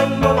one more.